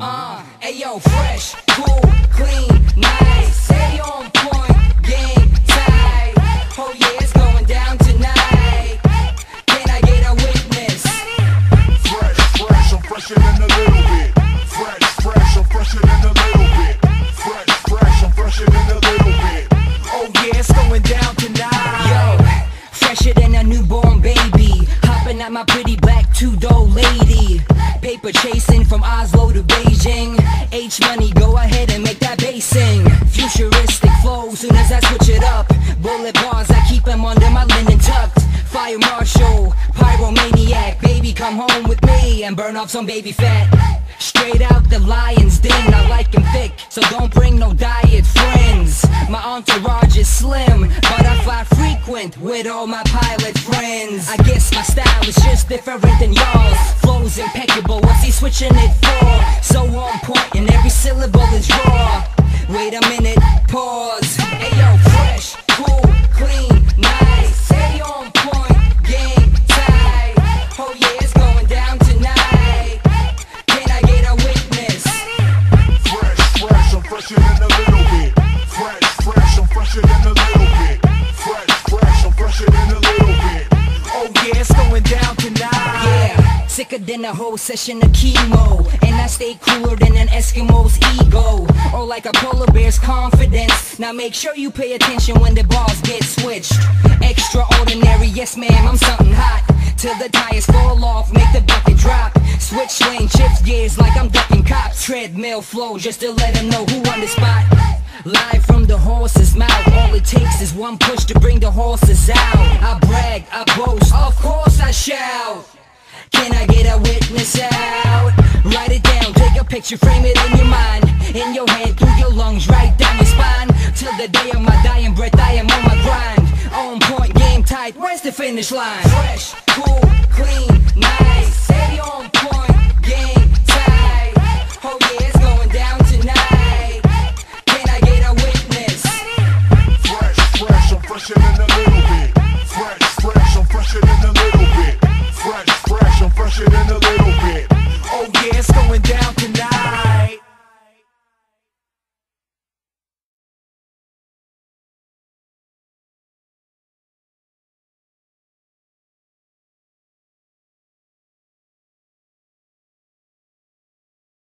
Uh, ayo, fresh, cool, clean, nice, stay on point, game tight. Oh yeah, it's going down tonight. Can I get a witness? Fresh, fresh, I'm fresher than a little bit. Fresh, fresh, I'm fresher than a little bit. Fresh, fresh, I'm fresher than a little bit. Oh yeah, it's going down tonight. Yo, fresher than a newborn Hopping at my pretty black two-door lady. Paper chasing from Oslo to Beijing. H money, go ahead and make that bass sing. Futuristic flow, soon as I switch it up. Bullet bars, I keep them under my linen tucked. Fire marshal, pyromaniac. Baby, come home with me and burn off some baby fat. Straight out the lion's den, I like him thick, so don't bring no diet friends. My entourage is slim, but I fly with all my pilot friends. I guess my style is just different than y'all's. Flow's impeccable, what's he switching it for? So on point, and every syllable is raw. Wait a minute, pause. Ayo, fresh, cool, clean, nice. Stay on point, game tight. Oh yeah, it's going down tonight. Can I get a witness? Fresh, fresh, I'm fresher than a little bit. Fresh, fresh, I'm fresher than a little bit. Going down tonight. Yeah, sicker than a whole session of chemo, and I stay cooler than an Eskimo's ego, or like a polar bear's confidence. Now make sure you pay attention when the balls get switched. Extraordinary, yes ma'am, I'm something hot. Till the tires fall off, make the bucket drop. Switch lane, shift gears like I'm ducking cops. Treadmill flow just to let them know who on the spot. Live from the horse's mouth, all it takes is one push to bring the horses out. I brag, I boast, of course I shout. Can I get a witness out? Write it down, take a picture, frame it in your mind. In your head, through your lungs, right down your spine. Till the day of my dying breath, I am on my grind. On point, game tight, where's the finish line? Fresh, cool, clean, down.